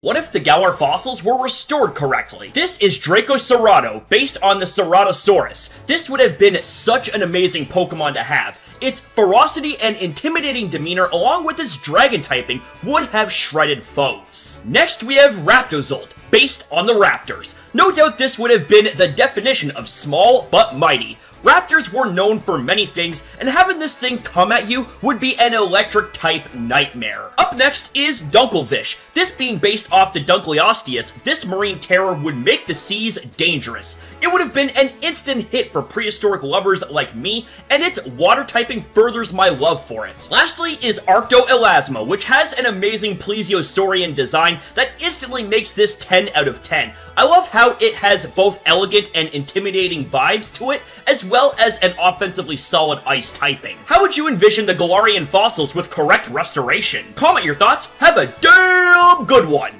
What if the Galar fossils were restored correctly? This is Dracocerado, based on the Ceratosaurus. This would have been such an amazing Pokemon to have. Its ferocity and intimidating demeanor, along with its dragon typing, would have shredded foes. Next, we have Raptozolt, based on the Raptors. No doubt this would have been the definition of small but mighty. Raptors were known for many things, and having this thing come at you would be an electric type nightmare. Up next is Dunkelvish. This being based off the Dunkleosteus, this marine terror would make the seas dangerous. It would have been an instant hit for prehistoric lovers like me, and its water typing furthers my love for it. Lastly is Arctoelasma, which has an amazing plesiosaurian design that instantly makes this 10 out of 10. I love how it has both elegant and intimidating vibes to it, as well as an offensively solid ice typing. How would you envision the Galarian fossils with correct restoration? Comment your thoughts, have a damn good one!